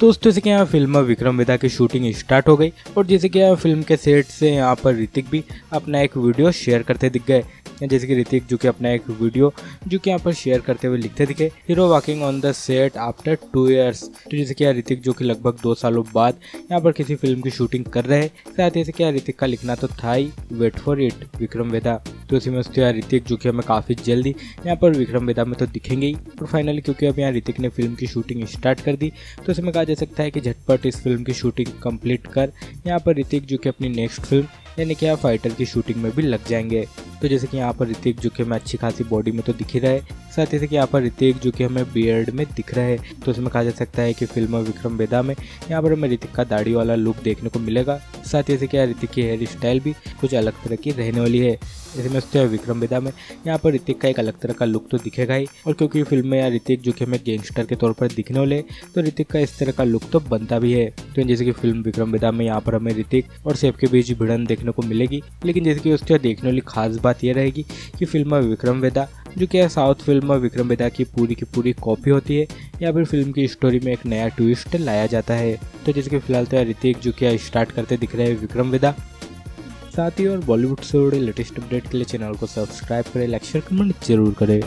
दोस्तों जैसे कि यहाँ फ़िल्म विक्रम विदा की शूटिंग स्टार्ट हो गई और जैसे कि यहाँ फ़िल्म के सेट से यहाँ पर ऋतिक भी अपना एक वीडियो शेयर करते दिख गए। जैसे कि ऋतिक, जो कि अपना एक वीडियो, जो कि यहाँ पर शेयर करते हुए लिखते दिखे। Hero walking on the set after two years तो जैसे कि ऋतिक, जो कि लगभग दो सालों बाद यहाँ पर किसी फ़िल्म की शूटिंग कर रहे हैं। साथ ही क्या ऋतिक का लिखना तो था ही wait for it Vikram Vedha तो इसी में उसके ऋतिक, जो कि हमें काफ़ी जल्दी यहाँ पर विक्रम वेदा में तो दिखेंगे ही। और फाइनली क्योंकि अब यहाँ ऋतिक ने फ़िल्म की शूटिंग स्टार्ट कर दी तो इसमें कहा जा सकता है कि झटपट इस फ़िल्म की शूटिंग कंप्लीट कर, यहाँ पर ऋतिक, जो कि अपनी नेक्स्ट फ़िल्म यानी कि आप फाइटर की शूटिंग में भी लग जाएँगे। तो जैसे कि यहाँ पर ऋतिक, जो कि हमें अच्छी खासी बॉडी में तो दिख ही है, साथ ही कि यहाँ पर ऋतिक, जो कि हमें बियर्ड में दिख रहा है तो इसमें कहा जा सकता है कि फ़िल्म विक्रम बेदा में। यहाँ पर हमें ऋतिक का दाढ़ी वाला लुक देखने को मिलेगा, साथ ही कि ऋतिक की हेयर स्टाइल भी कुछ अलग तरह की रहने वाली है। जैसे मैं उससे विक्रम बेदा में, यहाँ पर ऋतिक का एक अलग तरह का लुक तो दिखेगा ही, और क्योंकि फ़िल्म में यहाँ ऋतिक, जो कि हमें गैंगस्टर के तौर पर दिखने वाले तो ऋतिक का इस तरह का लुक तो बनता भी है। तो जैसे कि फ़िल्म विक्रम बेदा में यहाँ पर हमें ऋतिक और सेब के बीच भिड़न देखने को मिलेगी। लेकिन जैसे कि उसके देखने वाली खास बात यह रहेगी कि फ़िल्म विक्रम वेदा, जो कि साउथ फ़िल्म विक्रम वेदा की पूरी की पूरी कॉपी होती है, या फिर फ़िल्म की स्टोरी में एक नया ट्विस्ट लाया जाता है। तो जैसे कि फ़िलहाल तो ऋतिक, जो कि स्टार्ट करते दिख रहे हैं विक्रम वेदा। साथ ही और बॉलीवुड से जुड़े लेटेस्ट अपडेट के लिए चैनल को सब्सक्राइब करें, लाइक, शेयर, कमेंट ज़रूर करें।